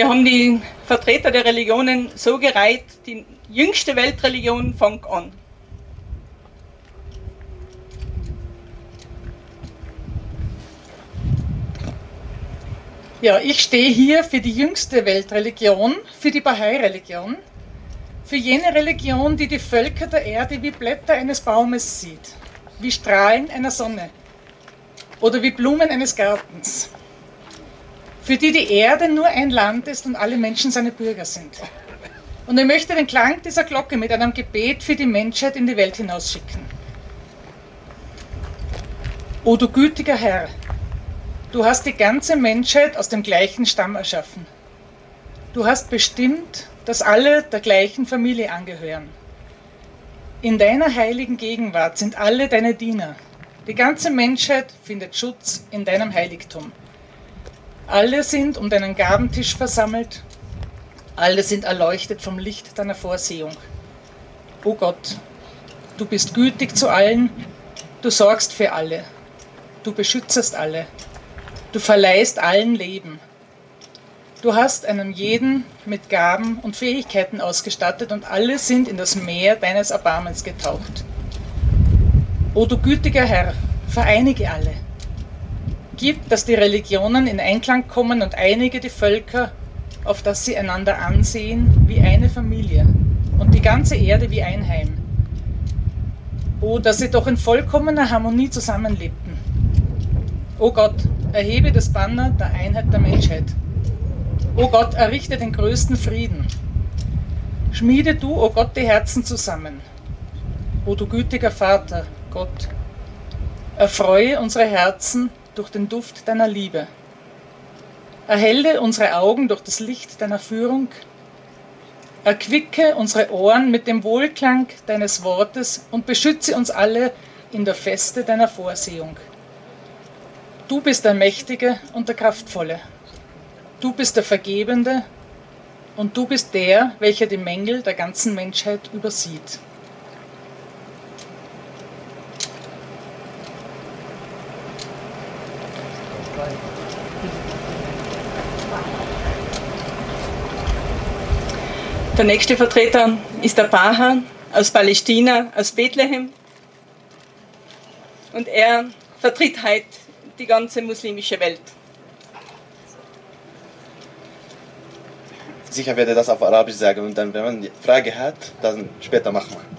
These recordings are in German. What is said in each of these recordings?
wir haben die Vertreter der Religionen so gereiht, die jüngste Weltreligion fängt an. Ja, ich stehe hier für die jüngste Weltreligion, für die Bahai-Religion, für jene Religion, die die Völker der Erde wie Blätter eines Baumes sieht, wie Strahlen einer Sonne oder wie Blumen eines Gartens, für die die Erde nur ein Land ist und alle Menschen seine Bürger sind. Und ich möchte den Klang dieser Glocke mit einem Gebet für die Menschheit in die Welt hinausschicken. O du gütiger Herr, Du hast die ganze Menschheit aus dem gleichen Stamm erschaffen. Du hast bestimmt, dass alle der gleichen Familie angehören. In deiner heiligen Gegenwart sind alle deine Diener. Die ganze Menschheit findet Schutz in deinem Heiligtum. Alle sind um deinen Gabentisch versammelt. Alle sind erleuchtet vom Licht deiner Vorsehung. O Gott, du bist gütig zu allen, du sorgst für alle, du beschützest alle. Du verleihst allen Leben. Du hast einen jeden mit Gaben und Fähigkeiten ausgestattet und alle sind in das Meer deines Erbarmens getaucht. O du gütiger Herr, vereinige alle. Gib, dass die Religionen in Einklang kommen und einige die Völker, auf dass sie einander ansehen wie eine Familie und die ganze Erde wie ein Heim. O, dass sie doch in vollkommener Harmonie zusammenlebten. O Gott, Erhebe das Banner der Einheit der Menschheit. O Gott, errichte den größten Frieden. Schmiede du, o Gott, die Herzen zusammen. O du gütiger Vater, Gott, erfreue unsere Herzen durch den Duft deiner Liebe. Erhelle unsere Augen durch das Licht deiner Führung. Erquicke unsere Ohren mit dem Wohlklang deines Wortes und beschütze uns alle in der Feste deiner Vorsehung. Du bist der Mächtige und der Kraftvolle. Du bist der Vergebende und du bist der, welcher die Mängel der ganzen Menschheit übersieht. Der nächste Vertreter ist der Baha aus Palästina, aus Bethlehem. Und er vertritt heute die ganze muslimische Welt. Sicher werde das auf Arabisch sagen und dann, wenn man die Frage hat, dann später machen wir.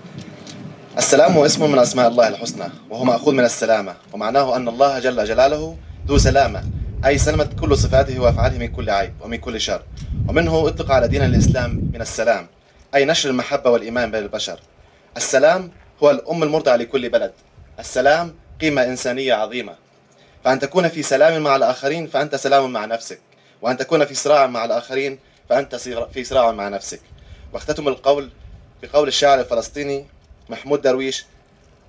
السلام اسم من أسماء الله الحسنى وهو مأخوذ من السلامة ومعناه أن الله جل جلاله ذو سلامة أي سلمت كل صفاته وأفعاله من كل عيب ومن كل شر. ومنه اطلق على دين الإسلام من السلام أي نشر المحبة والإيمان بين البشر. السلام هو الأم المرضعة لكل بلد. السلام قيمة إنسانية عظيمة. فأن تكون في سلام مع الآخرين فأنت سلام مع نفسك. وأن تكون في صراع مع الآخرين فأنت في صراع مع نفسك. واختتم القول بقول الشاعر الفلسطيني محمود درويش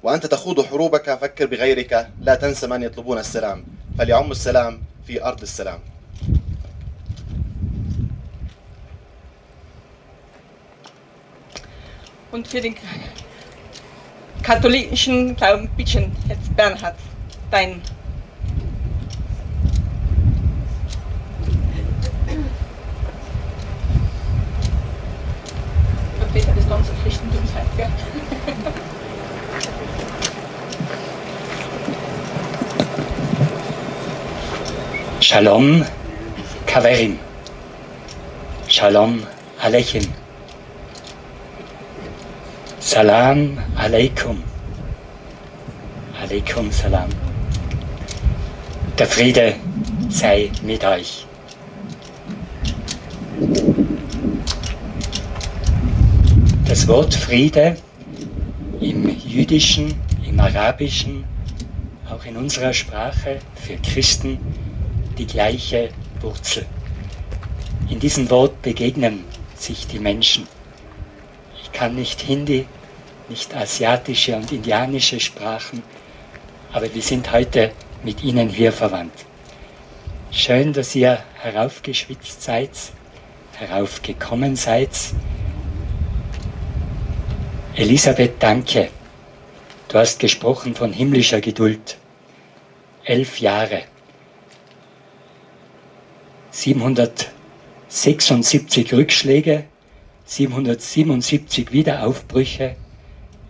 وأنت تخوض حروبك فكر بغيرك لا تنسى من يطلبون السلام فليعم السلام في أرض السلام Und für den katholischen Glauben, bitte, Bernhard, dein Vertreter des ganzen Christentums halt, gell? Shalom Kaverim. Shalom Aleichem. Salam Aleikum. Aleikum Salam. Der Friede sei mit euch. Das Wort Friede im Jüdischen, im Arabischen, auch in unserer Sprache für Christen die gleiche Wurzel. In diesem Wort begegnen sich die Menschen. Ich kann nicht Hindi, nicht asiatische und indianische Sprachen, aber wir sind heute mit Ihnen hier verwandt. Schön, dass ihr heraufgeschwitzt seid, heraufgekommen seid. Elisabeth, danke. Du hast gesprochen von himmlischer Geduld. Elf Jahre. 700, 76 Rückschläge, 777 Wiederaufbrüche.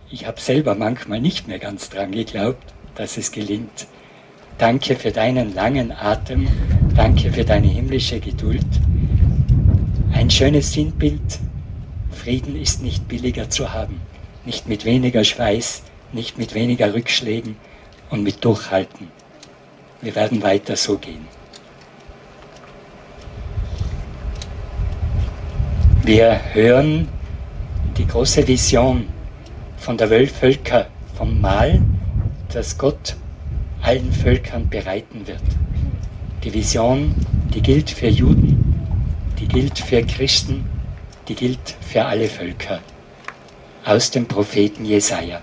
Ich habe selber manchmal nicht mehr ganz dran geglaubt, dass es gelingt. Danke für deinen langen Atem, danke für deine himmlische Geduld. Ein schönes Sinnbild, Frieden ist nicht billiger zu haben, nicht mit weniger Schweiß, nicht mit weniger Rückschlägen und mit Durchhalten. Wir werden weiter so gehen. Wir hören die große Vision von der Völker, vom Mahl, das Gott allen Völkern bereiten wird. Die Vision, die gilt für Juden, die gilt für Christen, die gilt für alle Völker. Aus dem Propheten Jesaja.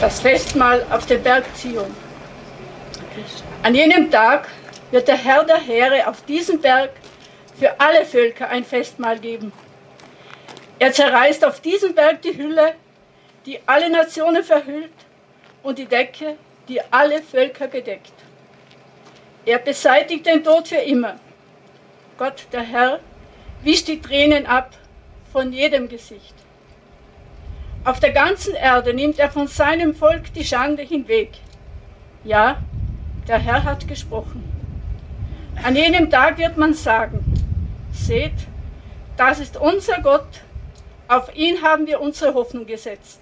Das Festmahl auf dem Berg Zion. An jenem Tag wird der Herr der Heere auf diesem Berg für alle Völker ein Festmahl geben. Er zerreißt auf diesem Berg die Hülle, die alle Nationen verhüllt, und die Decke, die alle Völker gedeckt. Er beseitigt den Tod für immer. Gott, der Herr, wischt die Tränen ab von jedem Gesicht. Auf der ganzen Erde nimmt er von seinem Volk die Schande hinweg. Ja, der Herr hat gesprochen. An jenem Tag wird man sagen, seht, das ist unser Gott, auf ihn haben wir unsere Hoffnung gesetzt.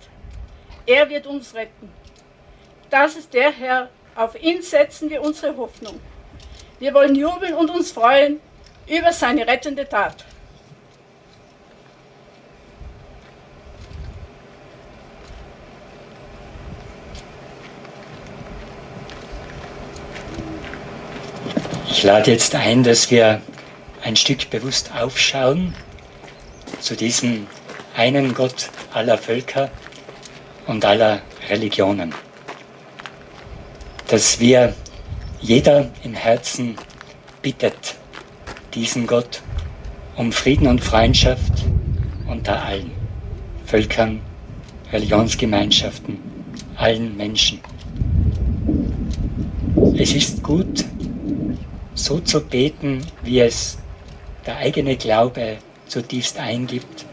Er wird uns retten. Das ist der Herr, auf ihn setzen wir unsere Hoffnung. Wir wollen jubeln und uns freuen über seine rettende Tat. Ich lade jetzt ein, dass wir ein Stück bewusst aufschauen zu diesem einen Gott aller Völker und aller Religionen. Dass wir jeder im Herzen bittet, diesen Gott um Frieden und Freundschaft unter allen Völkern, Religionsgemeinschaften, allen Menschen. Es ist gut, so zu beten, wie es der eigene Glaube zutiefst eingibt,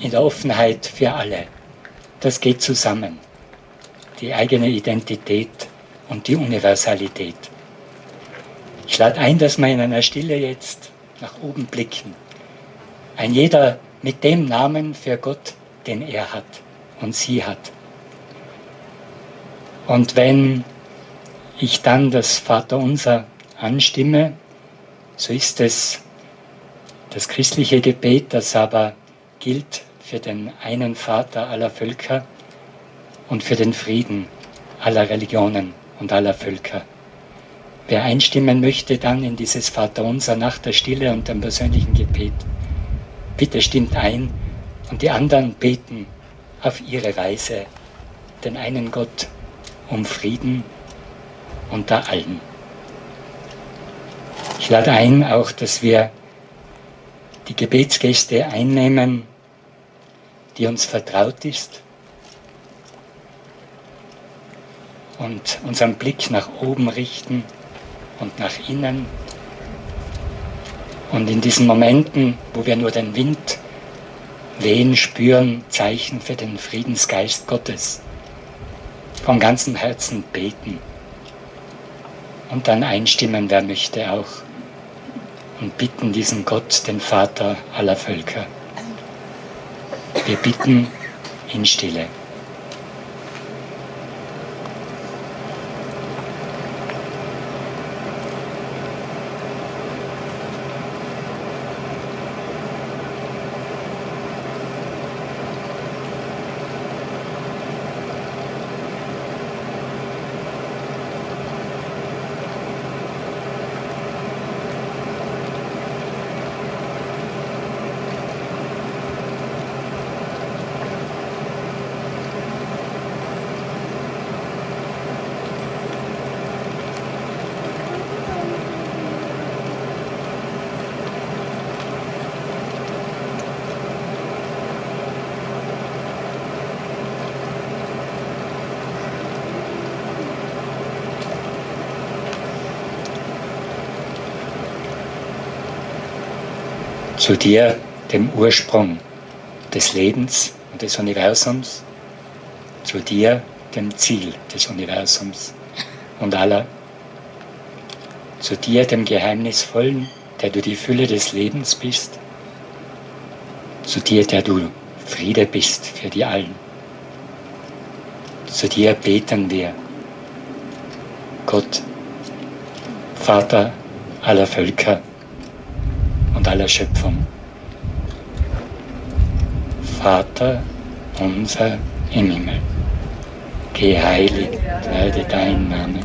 in der Offenheit für alle. Das geht zusammen. Die eigene Identität und die Universalität. Ich lade ein, dass wir in einer Stille jetzt nach oben blicken. Ein jeder mit dem Namen für Gott, den er hat und sie hat. Und wenn ich dann das Vaterunser anstimme, so ist es das christliche Gebet, das aber gilt für den einen Vater aller Völker und für den Frieden aller Religionen und aller Völker. Wer einstimmen möchte dann in dieses Vaterunser nach der Stille und dem persönlichen Gebet, bitte stimmt ein und die anderen beten auf ihre Weise den einen Gott um Frieden unter allen. Ich lade ein, auch, dass wir die Gebetsgäste einnehmen, die uns vertraut ist und unseren Blick nach oben richten und nach innen. Und in diesen Momenten, wo wir nur den Wind wehen spüren, Zeichen für den Friedensgeist Gottes, von ganzem Herzen beten und dann einstimmen, wer möchte auch und bitten diesen Gott, den Vater aller Völker. Wir bitten in Stille. Zu dir, dem Ursprung des Lebens und des Universums, zu dir, dem Ziel des Universums und aller, zu dir, dem Geheimnisvollen, der du die Fülle des Lebens bist, zu dir, der du Friede bist für die allen. Zu dir beten wir, Gott, Vater aller Völker aller Schöpfung. Vater unser im Himmel, geheiligt werde dein Name,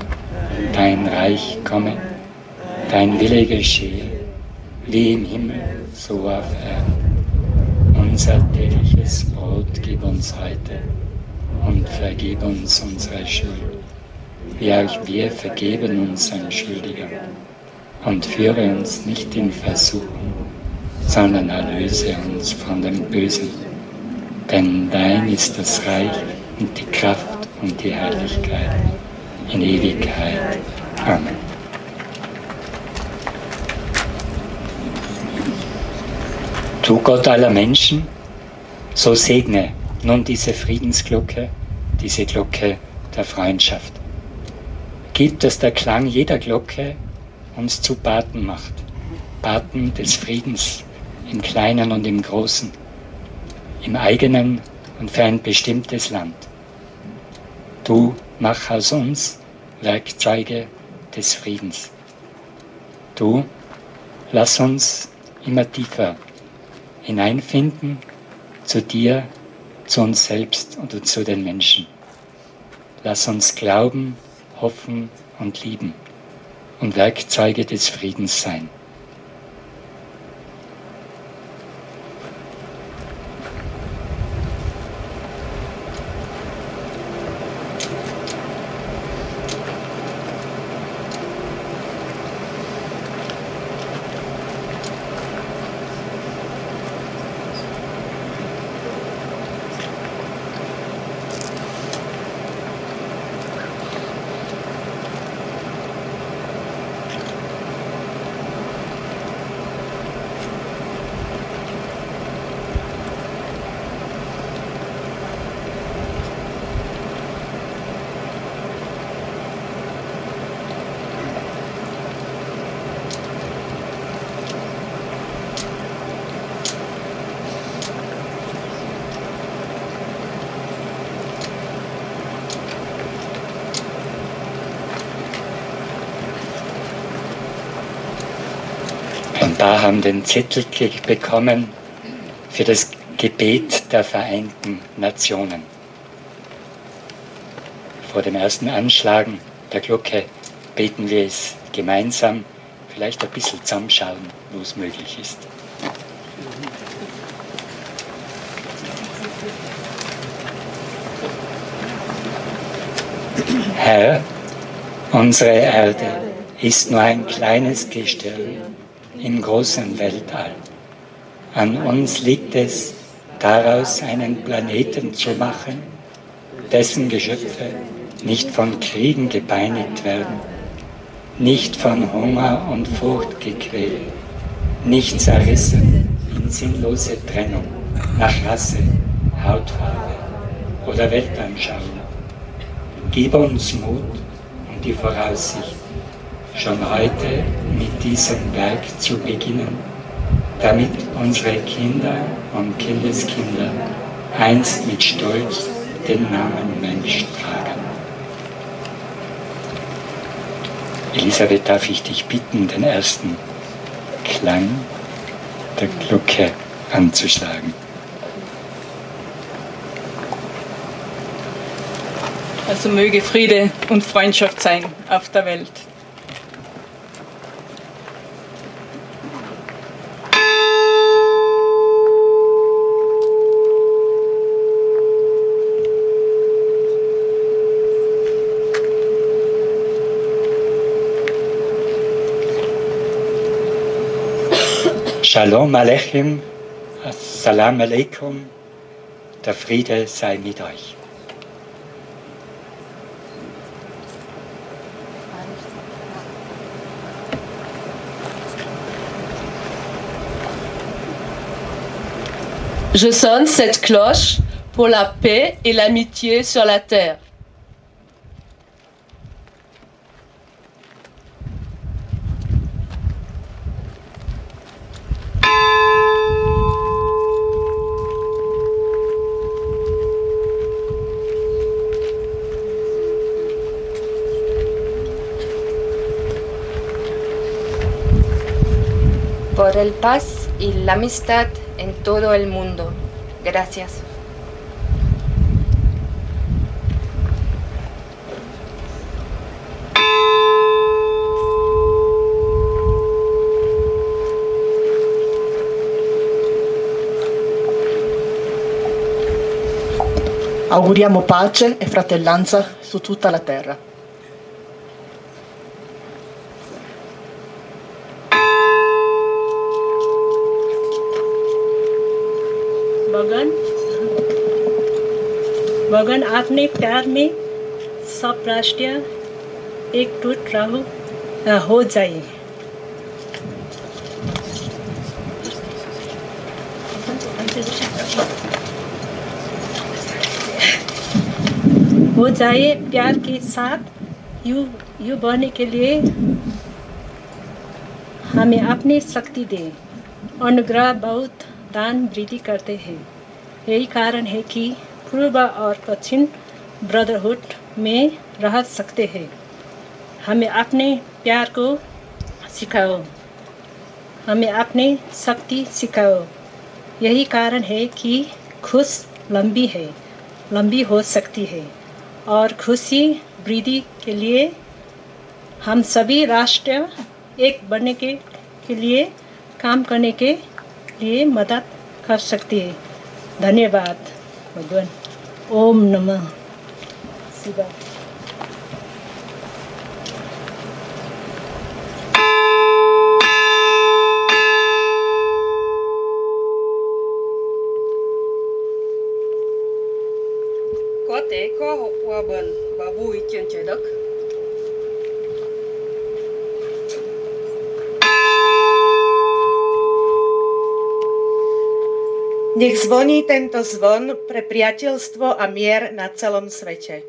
dein Reich komme, dein Wille geschehe, wie im Himmel, so auf Erden. Unser tägliches Brot gib uns heute und vergib uns unsere Schuld, wie auch wir vergeben unseren Schuldigern. Und führe uns nicht in Versuchung, sondern erlöse uns von dem Bösen. Denn dein ist das Reich und die Kraft und die Herrlichkeit in Ewigkeit. Amen. Du Gott aller Menschen, so segne nun diese Friedensglocke, diese Glocke der Freundschaft. Gib, dass der Klang jeder Glocke uns zu Paten macht, Paten des Friedens im Kleinen und im Großen, im eigenen und für ein bestimmtes Land. Du mach aus uns Werkzeuge des Friedens. Du lass uns immer tiefer hineinfinden zu dir, zu uns selbst und zu den Menschen. Lass uns glauben, hoffen und lieben und Werkzeuge des Friedens sein. Paar haben den Zettel bekommen für das Gebet der Vereinten Nationen. Vor dem ersten Anschlagen der Glocke beten wir es gemeinsam, vielleicht ein bisschen zusammenschauen, wo es möglich ist. Herr, unsere Erde ist nur ein kleines Gestirn im großen Weltall. An uns liegt es, daraus einen Planeten zu machen, dessen Geschöpfe nicht von Kriegen gepeinigt werden, nicht von Hunger und Furcht gequält, nicht zerrissen in sinnlose Trennung nach Rasse, Hautfarbe oder Weltanschauung. Gib uns Mut und die Voraussicht, schon heute mit diesem Werk zu beginnen, damit unsere Kinder und Kindeskinder einst mit Stolz den Namen Mensch tragen. Elisabeth, darf ich dich bitten, den ersten Klang der Glocke anzuschlagen. Also möge Friede und Freundschaft sein auf der Welt. Shalom Aleichem, Assalamu alaikum, der Friede sei mit euch. Je sonne cette cloche pour la paix et l'amitié sur la terre. El paz y la amistad en todo el mundo. Gracias. Auguriamo pace e fratellanza su tutta la terra. भगवान, आपने प्यार में सब राष्ट्रीय एक टूट रहो हो जाए हो जाए प्यार के साथ, यू यू बढ़ने के लिए हमें अपनी शक्ति दे। अनुग्रह, बहुत दान, वृद्धि करते हैं। यही कारण है कि पूर्व और पश्चिम ब्रदरहुड में रह सकते हैं। हमें अपने प्यार को सिखाओ। हमें अपनी शक्ति सिखाओ। यही कारण है कि खुश लंबी है लंबी हो सकती है और खुशी वृद्धि के लिए हम सभी राष्ट्र एक बनने के, के लिए काम करने के लिए मदद कर सकती है। धन्यवाद भगवान। ओम नमः शिवाय Nech zvoní tento zvon pre priateľstvo a mier na celom svete.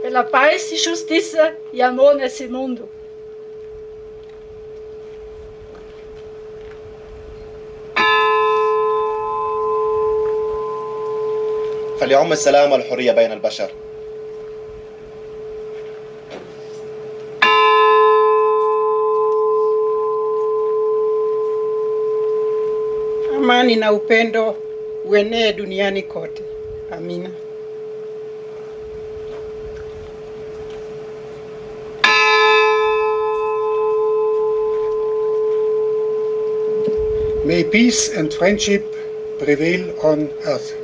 pela paz e justiça e amor nesse mundo. فليعم السلام والحرية بين البشر Amani na upendo uenee duniani kote. Amina. May peace and friendship prevail on earth.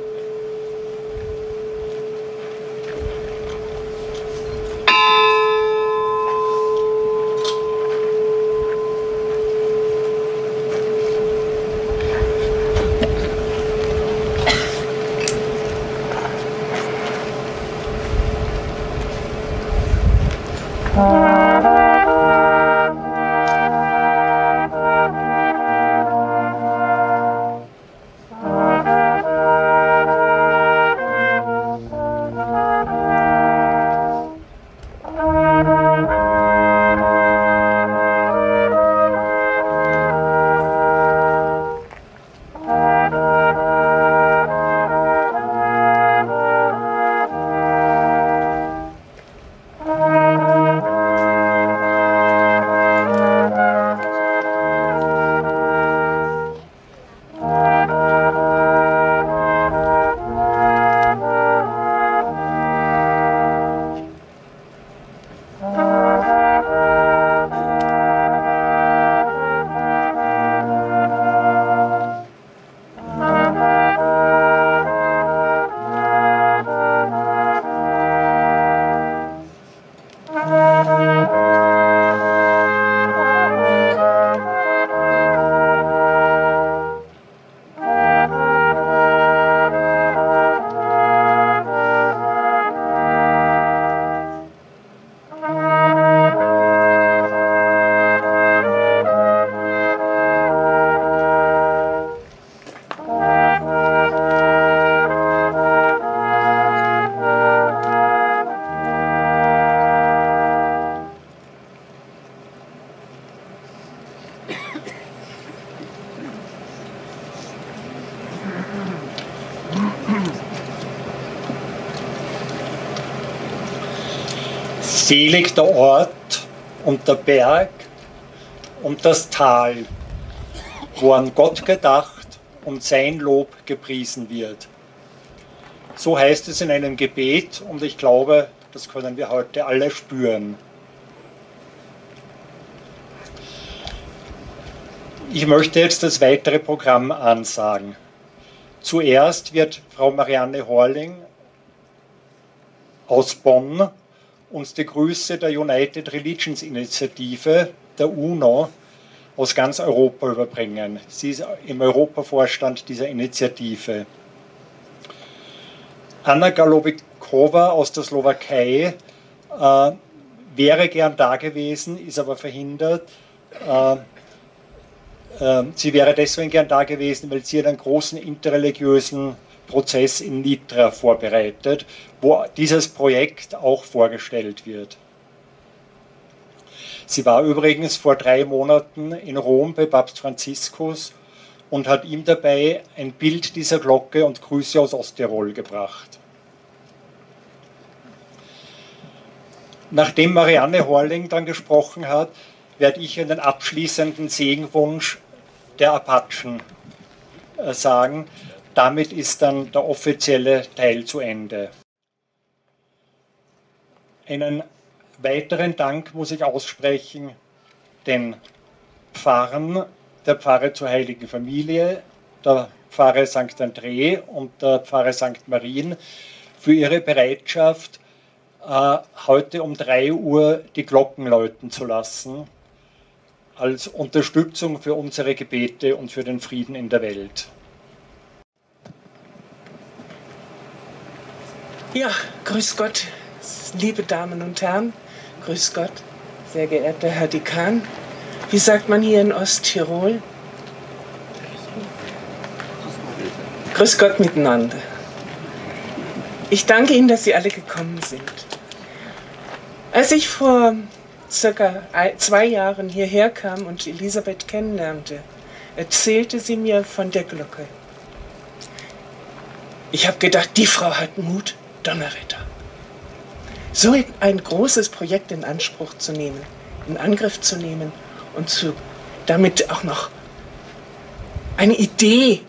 Selig der Ort und der Berg und das Tal, wo an Gott gedacht und sein Lob gepriesen wird. So heißt es in einem Gebet und ich glaube, das können wir heute alle spüren. Ich möchte jetzt das weitere Programm ansagen. Zuerst wird Frau Marianne Horling aus Bonn uns die Grüße der United Religions Initiative, der UNO, aus ganz Europa überbringen. Sie ist im Europavorstand dieser Initiative. Anna Galobikova aus der Slowakei äh, wäre gern da gewesen, ist aber verhindert. Äh, äh, sie wäre deswegen gern da gewesen, weil sie einen großen interreligiösen Prozess in Nitra vorbereitet, wo dieses Projekt auch vorgestellt wird. Sie war übrigens vor drei Monaten in Rom bei Papst Franziskus und hat ihm dabei ein Bild dieser Glocke und Grüße aus Osttirol gebracht. Nachdem Marianne Horling dann gesprochen hat, werde ich einen abschließenden Segenwunsch der Apachen äh, sagen, damit ist dann der offizielle Teil zu Ende. Einen weiteren Dank muss ich aussprechen den Pfarrern der Pfarre zur Heiligen Familie, der Pfarre St. André und der Pfarre St. Marien für ihre Bereitschaft, äh, heute um 3 Uhr die Glocken läuten zu lassen, als Unterstützung für unsere Gebete und für den Frieden in der Welt. Ja, grüß Gott, liebe Damen und Herren, grüß Gott, sehr geehrter Herr Dekan. Wie sagt man hier in Osttirol? Grüß Gott miteinander. Ich danke Ihnen, dass Sie alle gekommen sind. Als ich vor circa zwei Jahren hierher kam und Elisabeth kennenlernte, erzählte sie mir von der Glocke. Ich habe gedacht, die Frau hat Mut. Donnerwetter. So ein großes Projekt in Anspruch zu nehmen, in Angriff zu nehmen und zu, damit auch noch eine Idee,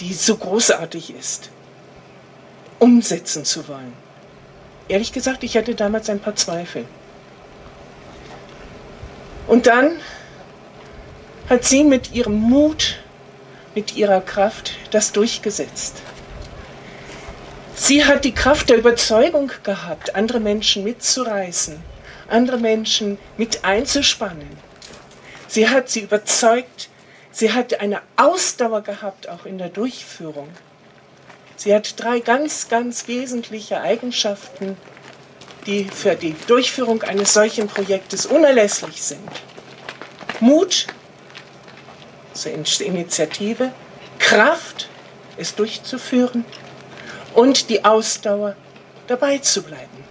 die so großartig ist, umsetzen zu wollen. Ehrlich gesagt, ich hatte damals ein paar Zweifel. Und dann hat sie mit ihrem Mut, mit ihrer Kraft das durchgesetzt. Sie hat die Kraft der Überzeugung gehabt, andere Menschen mitzureißen, andere Menschen mit einzuspannen. Sie hat sie überzeugt, sie hat eine Ausdauer gehabt, auch in der Durchführung. Sie hat drei ganz, ganz wesentliche Eigenschaften, die für die Durchführung eines solchen Projektes unerlässlich sind. Mut zur Initiative, Kraft, es durchzuführen und die Ausdauer, dabei zu bleiben.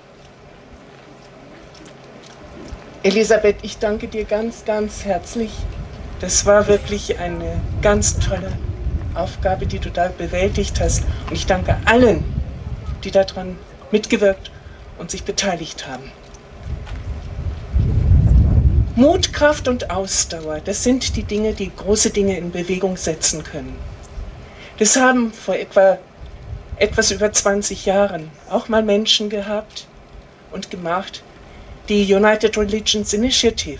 Elisabeth, ich danke dir ganz, ganz herzlich. Das war wirklich eine ganz tolle Aufgabe, die du da bewältigt hast. Und ich danke allen, die daran mitgewirkt und sich beteiligt haben. Mut, Kraft und Ausdauer, das sind die Dinge, die große Dinge in Bewegung setzen können. Das haben vor etwa etwas über 20 Jahren auch mal Menschen gehabt und gemacht, die United Religions Initiative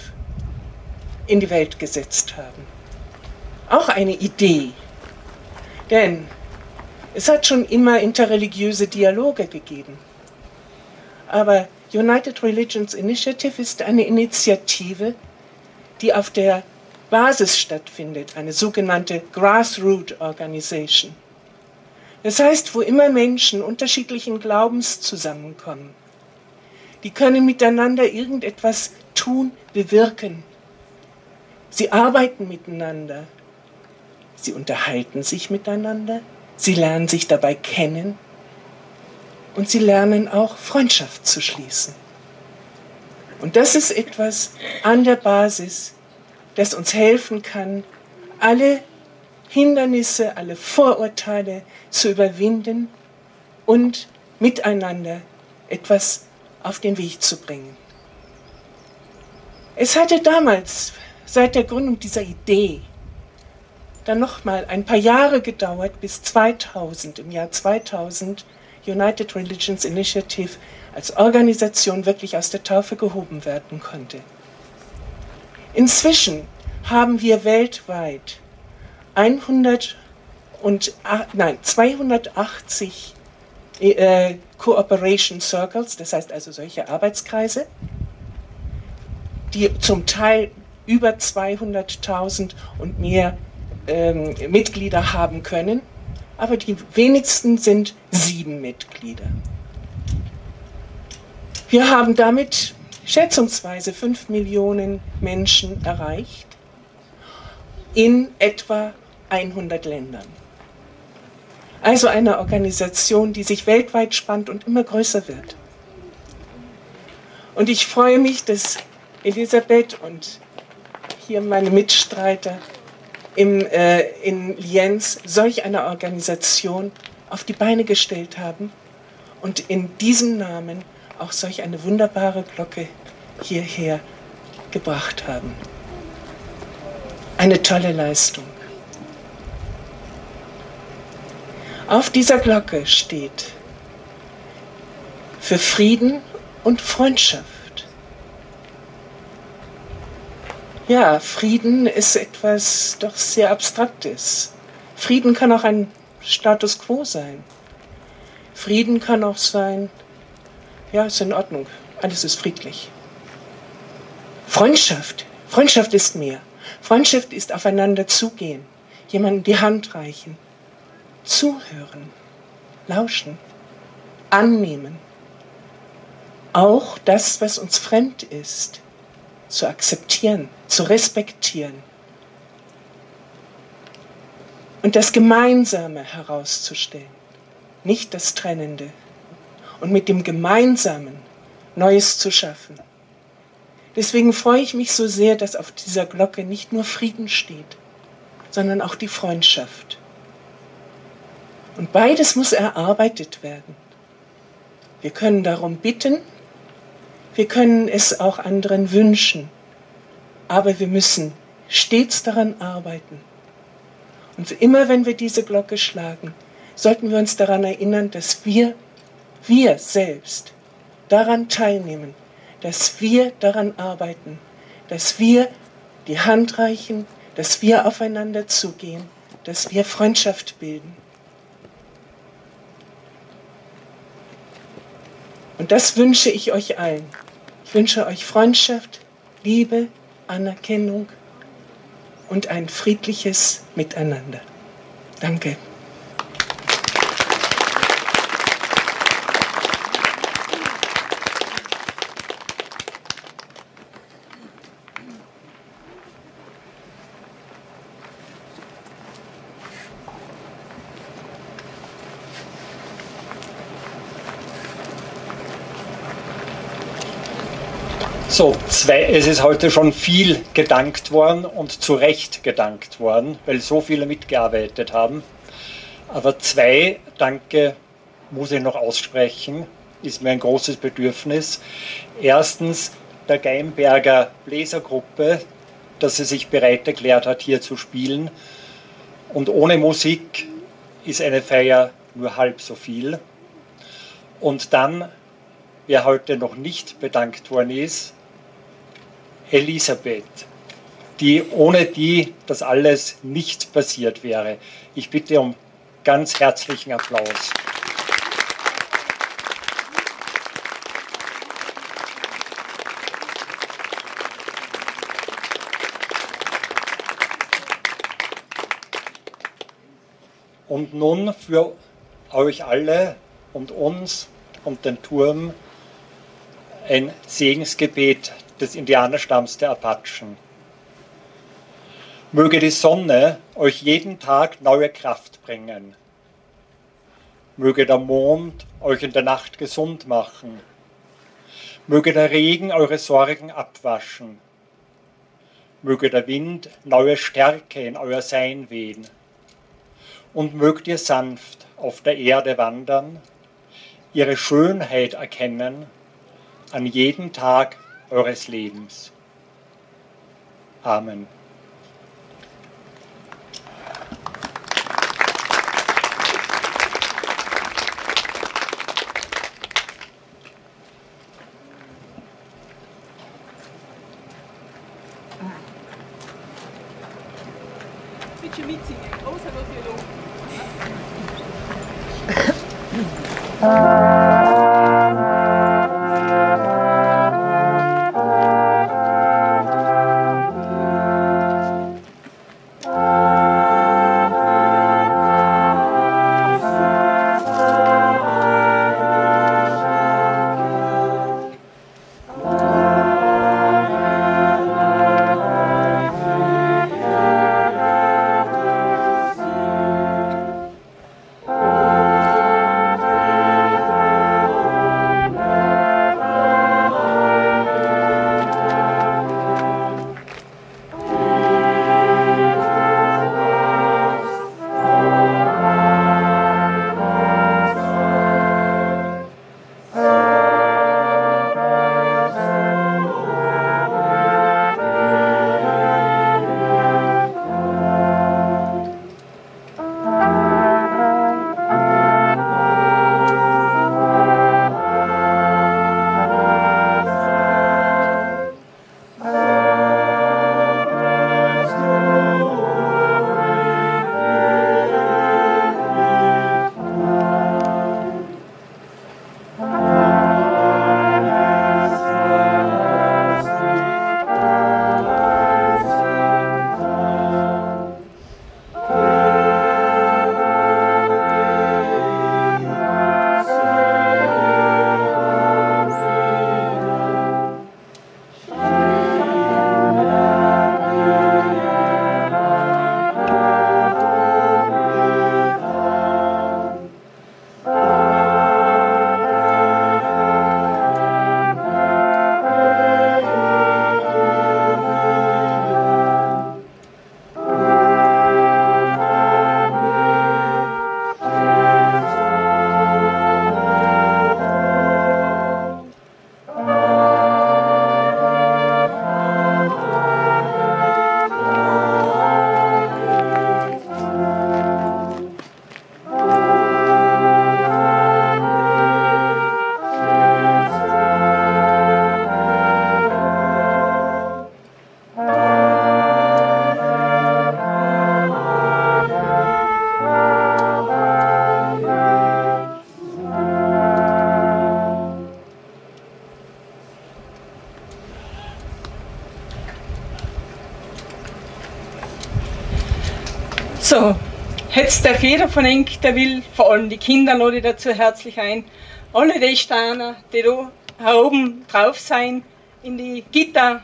in die Welt gesetzt haben. Auch eine Idee. Denn es hat schon immer interreligiöse Dialoge gegeben. Aber United Religions Initiative ist eine Initiative, die auf der Basis stattfindet, eine sogenannte Grassroot Organization. Das heißt, wo immer Menschen unterschiedlichen Glaubens zusammenkommen, die können miteinander irgendetwas tun, bewirken. Sie arbeiten miteinander, sie unterhalten sich miteinander, sie lernen sich dabei kennen und sie lernen auch Freundschaft zu schließen. Und das ist etwas an der Basis, das uns helfen kann, alle Hindernisse, alle Vorurteile zu überwinden und miteinander etwas auf den Weg zu bringen. Es hatte damals, seit der Gründung dieser Idee, dann nochmal ein paar Jahre gedauert, bis 2000, im Jahr 2000, United Religions Initiative als Organisation wirklich aus der Taufe gehoben werden konnte. Inzwischen haben wir weltweit 100 und, nein, 280 äh, Cooperation Circles, das heißt also solche Arbeitskreise, die zum Teil über 200.000 und mehr ähm, Mitglieder haben können, aber die wenigsten sind sieben Mitglieder. Wir haben damit schätzungsweise fünf Millionen Menschen erreicht in etwa 100 Ländern. Also eine Organisation, die sich weltweit spannt und immer größer wird. Und ich freue mich, dass Elisabeth und hier meine Mitstreiter im, äh, in Lienz solch eine Organisation auf die Beine gestellt haben und in diesem Namen auch solch eine wunderbare Glocke hierher gebracht haben. Eine tolle Leistung. Auf dieser Glocke steht für Frieden und Freundschaft. Ja, Frieden ist etwas doch sehr Abstraktes. Frieden kann auch ein Status quo sein. Frieden kann auch sein, ja, ist in Ordnung, alles ist friedlich. Freundschaft, Freundschaft ist mehr. Freundschaft ist aufeinander zugehen, jemandem die Hand reichen, zuhören, lauschen, annehmen. Auch das, was uns fremd ist, zu akzeptieren, zu respektieren und das Gemeinsame herauszustellen, nicht das Trennende und mit dem Gemeinsamen Neues zu schaffen. Deswegen freue ich mich so sehr, dass auf dieser Glocke nicht nur Frieden steht, sondern auch die Freundschaft. Und beides muss erarbeitet werden. Wir können darum bitten, wir können es auch anderen wünschen, aber wir müssen stets daran arbeiten. Und immer wenn wir diese Glocke schlagen, sollten wir uns daran erinnern, dass wir, wir selbst daran teilnehmen, dass wir daran arbeiten, dass wir die Hand reichen, dass wir aufeinander zugehen, dass wir Freundschaft bilden. Und das wünsche ich euch allen. Ich wünsche euch Freundschaft, Liebe, Anerkennung und ein friedliches Miteinander. Danke. So, zwei, es ist heute schon viel gedankt worden und zu Recht gedankt worden, weil so viele mitgearbeitet haben. Aber zwei Danke muss ich noch aussprechen, ist mir ein großes Bedürfnis. Erstens der Geimberger Bläsergruppe, dass sie sich bereit erklärt hat, hier zu spielen. Und ohne Musik ist eine Feier nur halb so viel. Und dann, wer heute noch nicht bedankt worden ist, Elisabeth, die, ohne die das alles nicht passiert wäre. Ich bitte um ganz herzlichen Applaus. Und nun für euch alle und uns und den Turm ein Segensgebet des Indianerstamms der Apachen. Möge die Sonne euch jeden Tag neue Kraft bringen. Möge der Mond euch in der Nacht gesund machen. Möge der Regen eure Sorgen abwaschen. Möge der Wind neue Stärke in euer Sein wehen. Und mögt ihr sanft auf der Erde wandern, ihre Schönheit erkennen, an jedem Tag eures Lebens. Amen. Jetzt darf jeder von euch, der will, vor allem die Kinder, lade ich dazu herzlich ein, alle die Steine, die da oben drauf sein, in die Gitter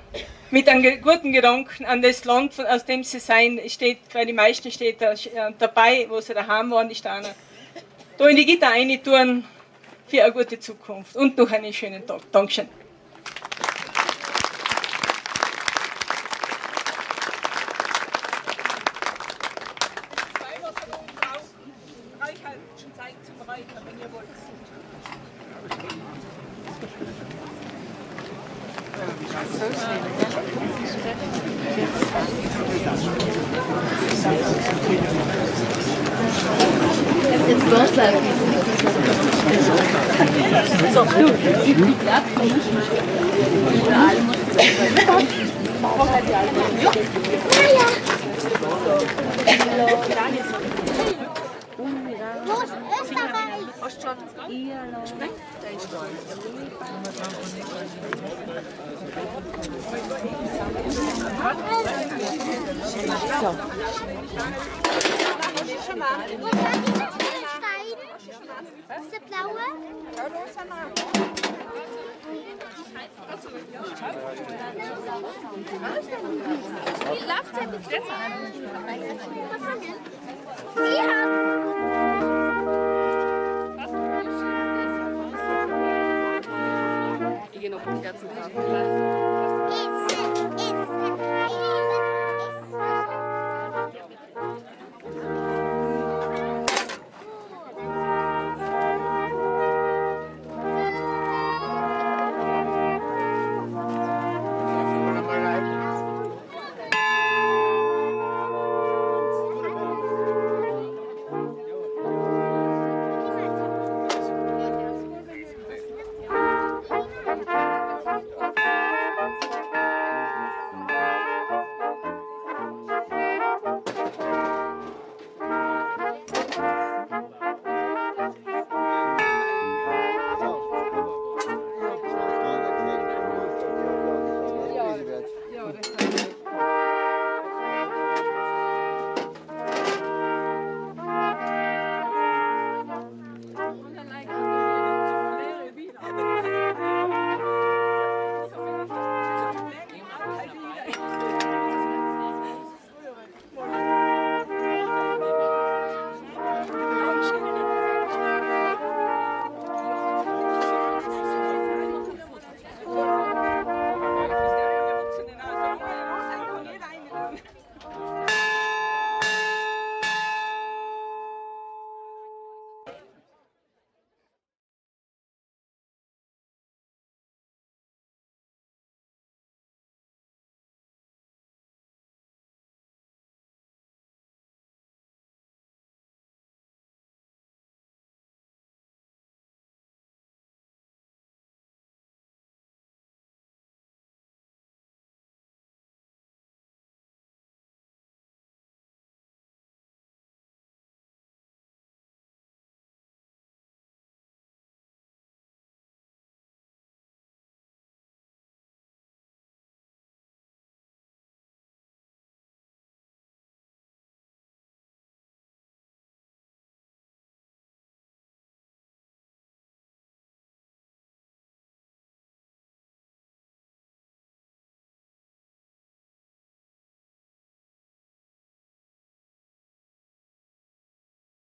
mit einem guten Gedanken an das Land, aus dem sie sein, steht, weil die meisten steht da, äh, dabei, wo sie daheim waren, die Steine. Da in die Gitter rein tun für eine gute Zukunft und noch einen schönen Tag. Dankeschön. den ganzen Tag.